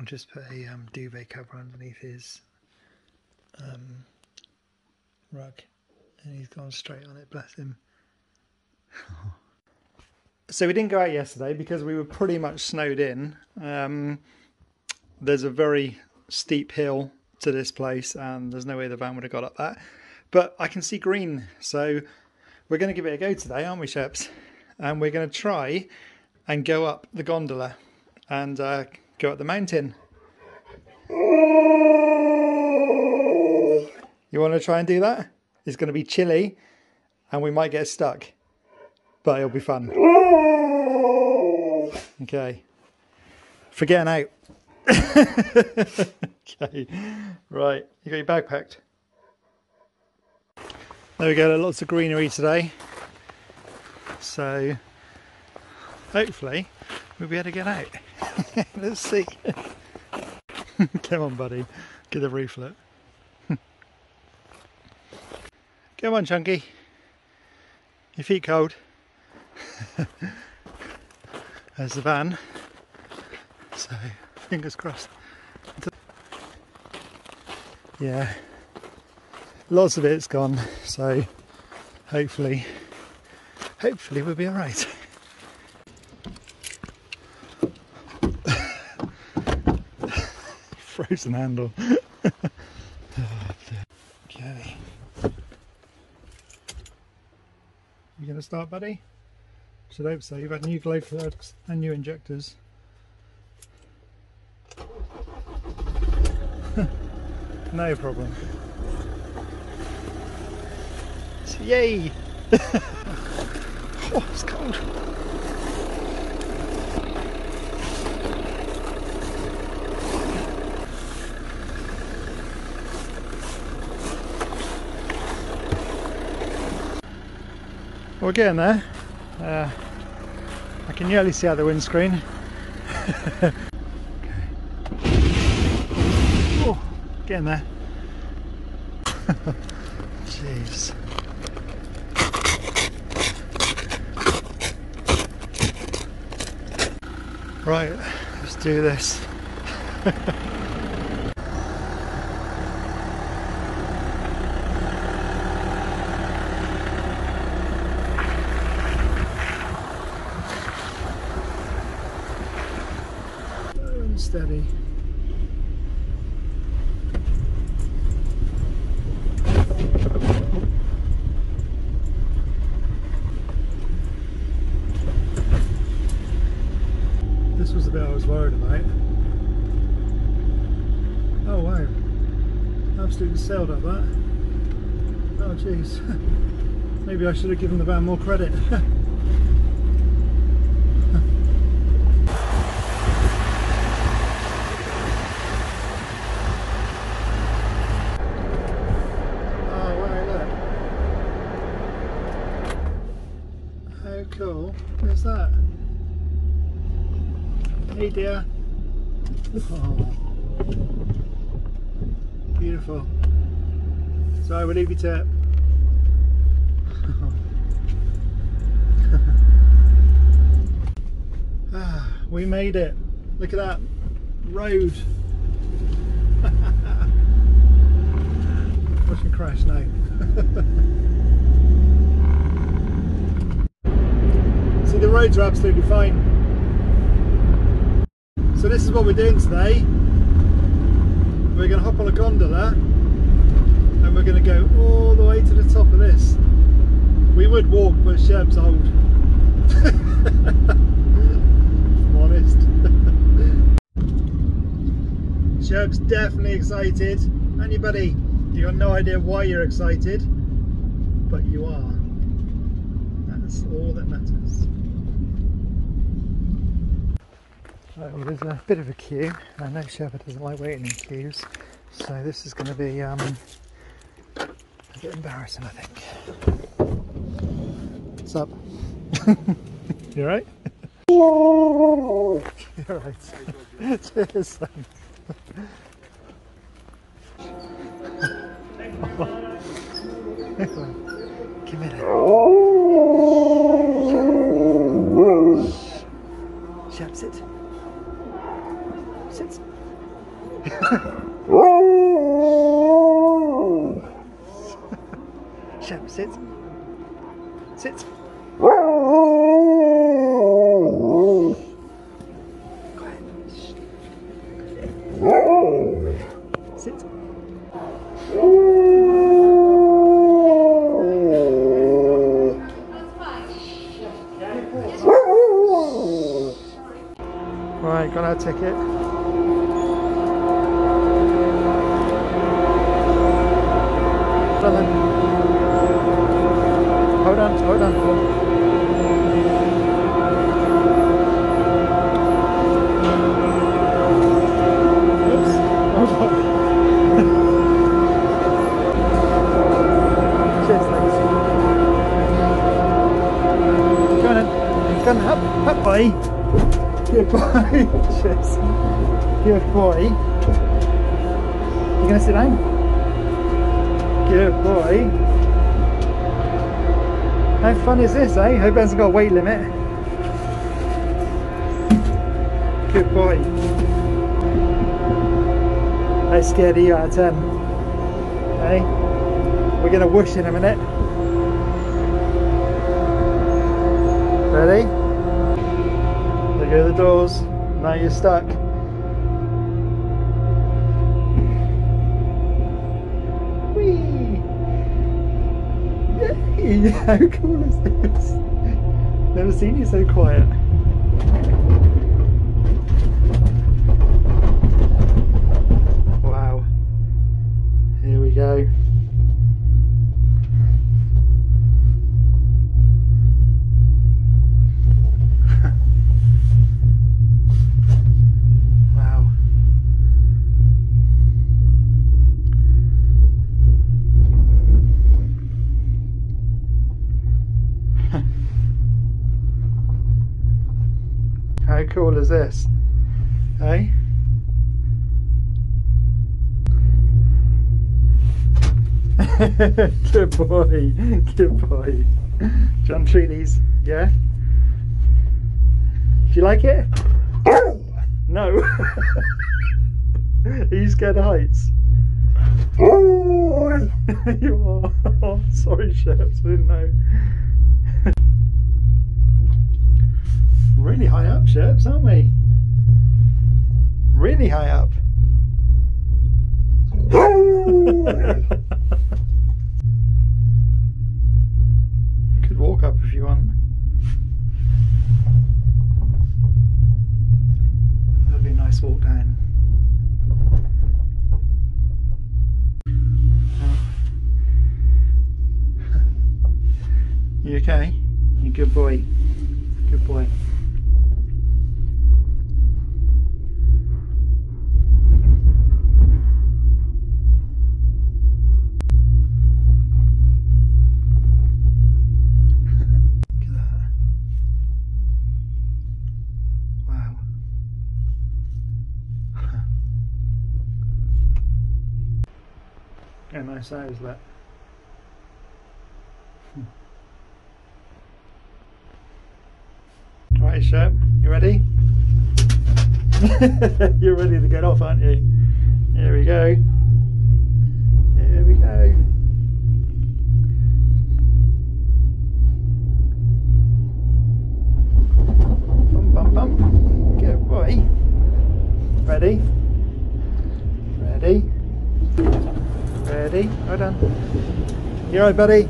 I'll just put a um, duvet cover underneath his um, rug and he's gone straight on it, bless him. so we didn't go out yesterday because we were pretty much snowed in. Um, there's a very steep hill to this place and there's no way the van would have got up that. But I can see green, so we're going to give it a go today, aren't we, Sheps? And we're going to try and go up the gondola and uh, go up the mountain. You want to try and do that? It's going to be chilly and we might get stuck, but it'll be fun. Okay. For getting out. okay. Right. You got your bag packed? There we go. Lots of greenery today. So hopefully we'll be able to get out. Let's see. Come on, buddy. Get the roof flip. Come on, Chunky. Your feet cold. There's the van. So, fingers crossed. Yeah, lots of it's gone. So, hopefully, hopefully we'll be all right. Frozen handle. okay. You gonna start, buddy? Should hope so. You've had new glow plugs and new injectors. no problem. Yay! oh, it's cold. We're getting there. Uh, I can nearly see out the windscreen. okay. oh, getting there. Jeez. Right, let's do this. steady. This worried about. Oh wow, absolutely sailed up that. Oh jeez, maybe I should have given the van more credit. cool. Where's that? Hey dear. Oh. Beautiful. So I will leave you to ah, we made it. Look at that road. Watch crash now. See, the roads are absolutely fine. So this is what we're doing today. We're going to hop on a gondola and we're going to go all the way to the top of this. We would walk, but Shep's old. Honest. Shep's definitely excited. Anybody, you got no idea why you're excited, but you are. That's all that matters. Well, there's a bit of a queue. And I know Shepherd doesn't like waiting in queues, so this is going to be um, a bit embarrassing, I think. What's up? you alright? You're right. Cheers, thanks. Give it a... Shep, sit. Sit. Shep, sit. Sit. Sit. Right, got our ticket. Hold on then. Hold on, hold on. Oops. Hold on. Cheers, thanks. Go on then. Go on, up, up, boy. Good boy. Cheers. Good boy. You gonna sit down? Good boy. How fun is this, eh? Hope it hasn't got a weight limit. Good boy. How scared are you out of 10? Hey? We're gonna whoosh in a minute. Ready? Go the doors. Now you're stuck. Whee! Yay! How cool is this? Never seen you so quiet. How cool is this? Hey? Eh? Good boy. Good boy. John treat these, yeah? Do you like it? No. Are you scared of heights? you are. Oh, sorry, Sheps, I didn't know. Really high up, Sheps, aren't we? Really high up. You could walk up if you want. That'd be a nice walk down. You okay? You good boy. Eyes that. Hmm. Right, Shep, you ready? You're ready to get off, aren't you? Here we go. Here we go. Bum bum bum. Boy. Ready? Ready? Ready? Hold on. You alright, buddy?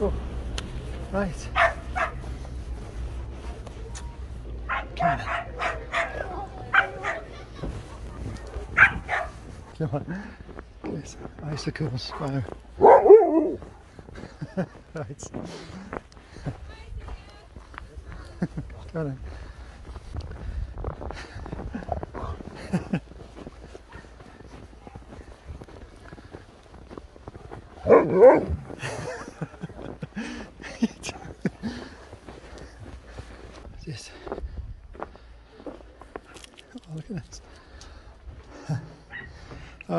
oh. Right. Come on. Come on. Icicles. Wow. right.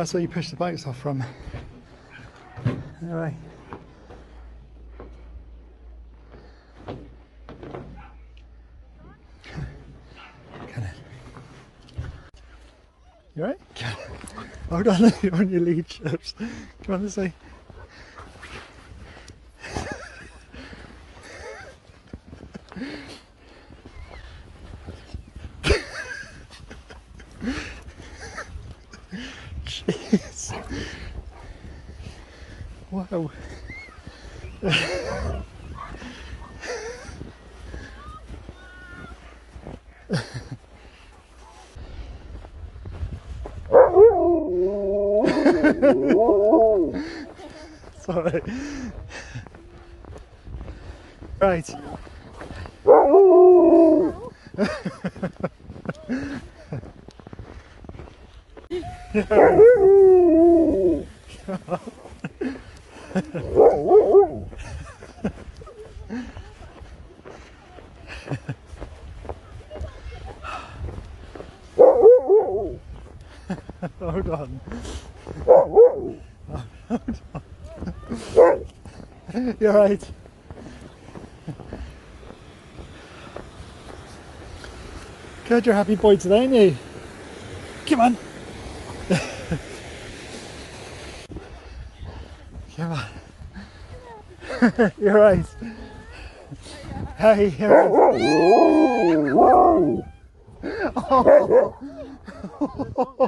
that's where you push the boats off from. Anyway. Cannon. You right? Hold on, you're on your lead chips. Do you want to say? Wow. Oh. Sorry. Right. Hold on. You're right. God, you're a happy boy today, aren't you? Come on. Come on. you're right. Hey, you're right. What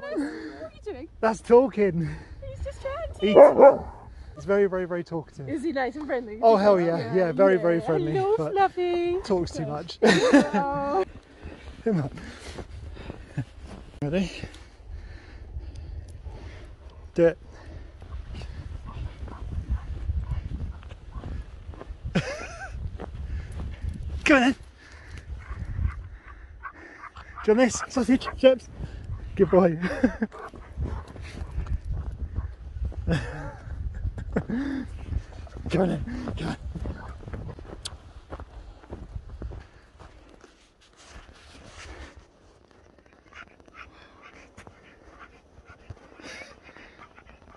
are you doing? That's talking. He's just chatting. He, he's very, very, very talkative. Is he nice and friendly? Oh, hell yeah. Yeah, very, very friendly, Hello, but- Fluffy. Talks too much. Oh. Come on. Ready? Do it. Come on then. Do you want this? Sausage, chips? Good boy. Come on then. Come on.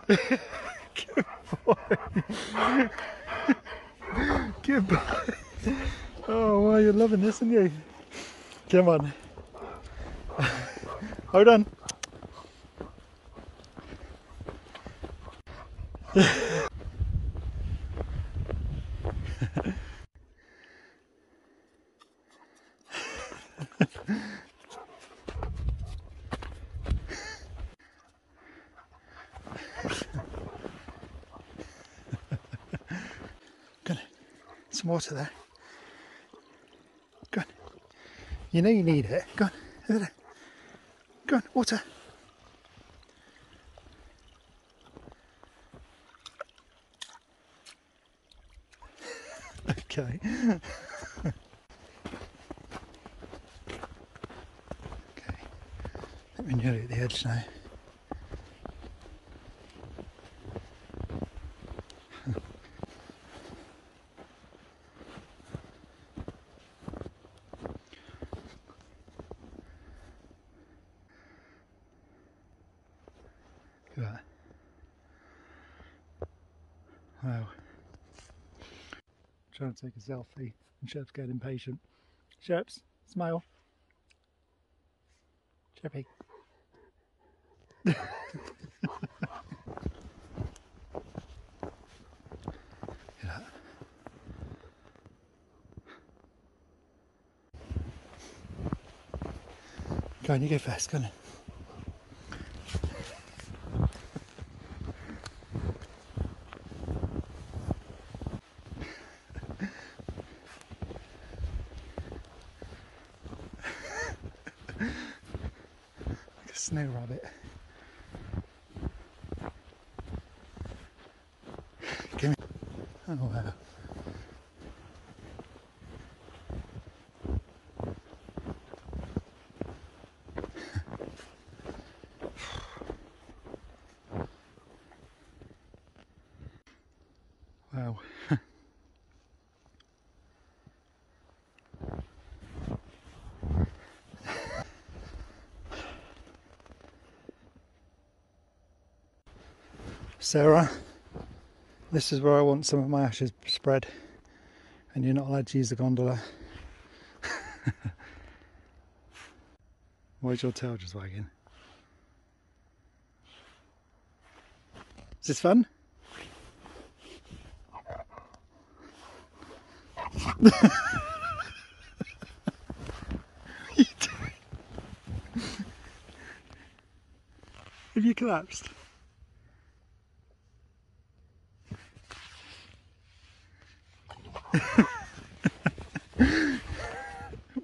Good boy. Oh, wow, you're loving this, aren't you? Come on. Hold on. Some water there. Go on. You know you need it. Go on. Over there. Go on, water. okay. okay. Let me nearly at the edge now. Trying to take a selfie and Shep's getting impatient. Sheps, smile. Sheppy. Go on, you go first, go on. then. like a snow rabbit. Give me. Wow. Wow. Sarah, this is where I want some of my ashes spread, and you're not allowed to use the gondola. Why's your tail just wagging? Is this fun? Have you collapsed?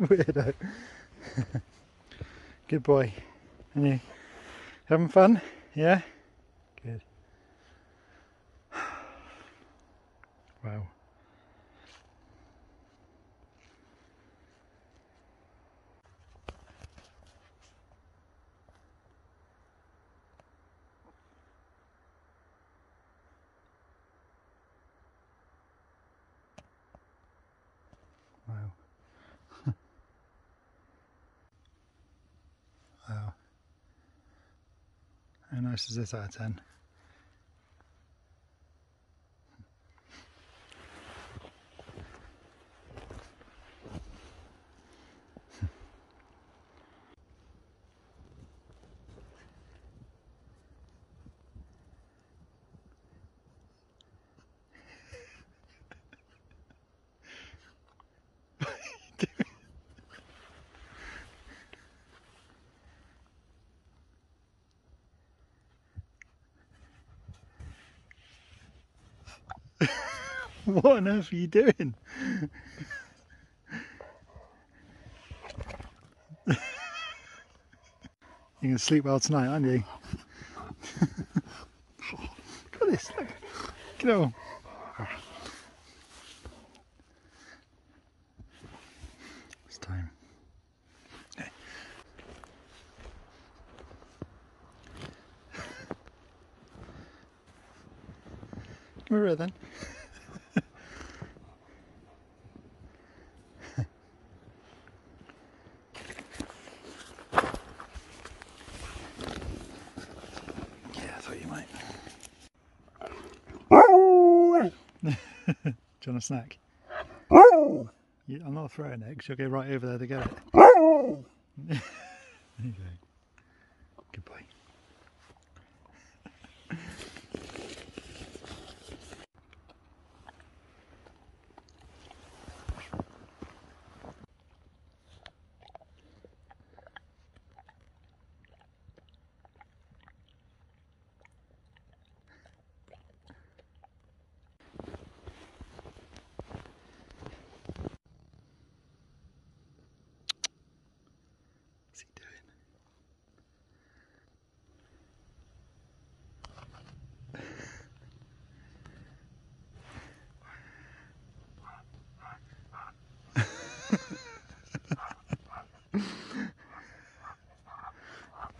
Weirdo. Good boy. And you having fun? Yeah? Good. Wow. How nice is this out of 10? What on earth are you doing? You're going to sleep well tonight, aren't you? Look at this, look. Get on. It's time. Come over here then. Yeah, I thought you might. Do you want a snack? Mm. You, I'm not throwing it because you'll go right over there to get it. Mm.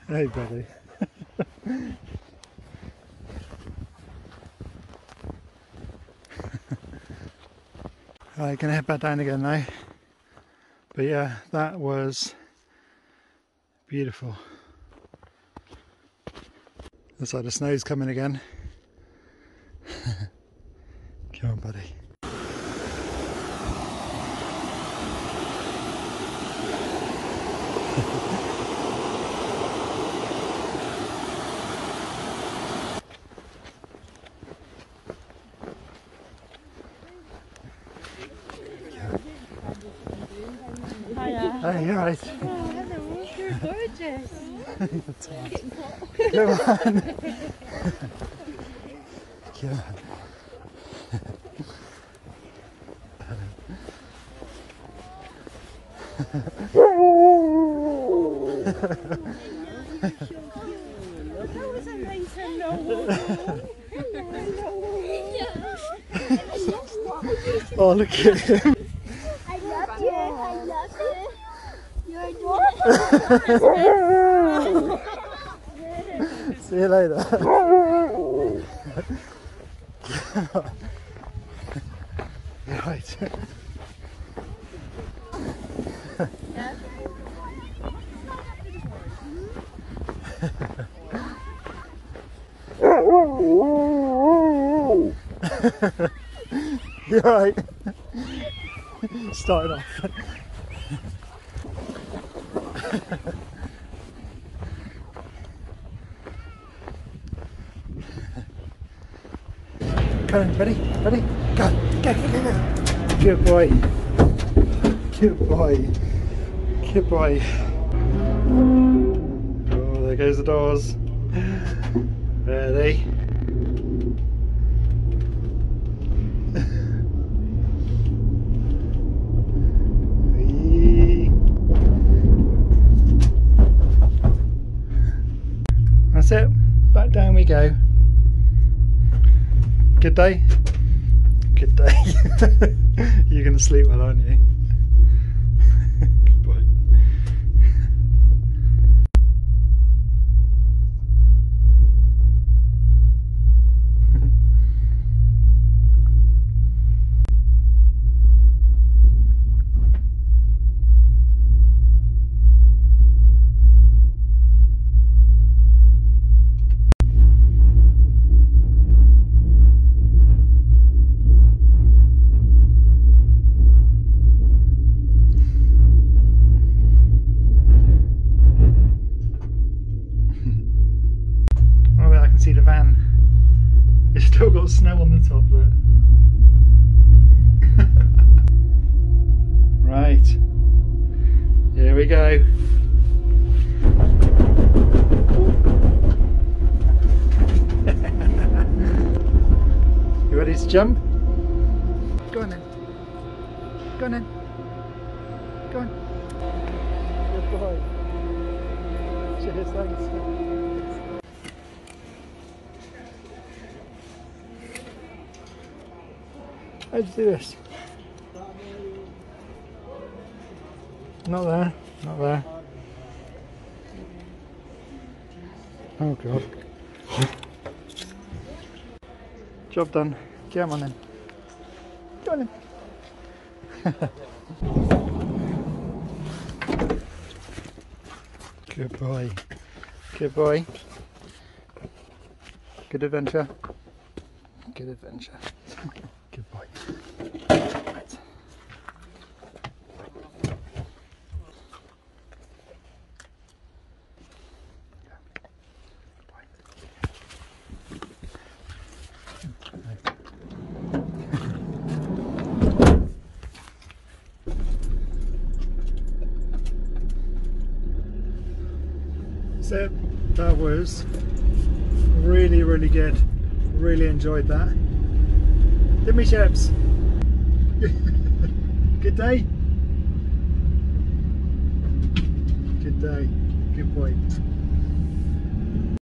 hey, buddy. Right, gonna head back down again now. But yeah, that was beautiful. Looks like the snow's coming again. Come on, buddy. Hey, you alright? Oh, hello. You're gorgeous. Come on. Come on. That was a nice hello. Oh, look at him. I love you. I love you. You're See you later. right. You're right. Starting off. On, ready? Ready? Go, go, go, go, go. Good boy. Good boy. Good boy. Oh, there goes the doors. Ready? Good day. Good day. You're going to sleep well, aren't you? Ready to jump? Go on then. Go on then. Go on. Good boy. Cheers, thanks. How'd you do this? Not there, not there. Oh god. Job done. Come on then. Go on. Good boy. Good boy. Good adventure. Good adventure. Good boy. Right. Good boy. So was really, really good. Really enjoyed that. Didn't we, chaps? good day? Good day. Good boy.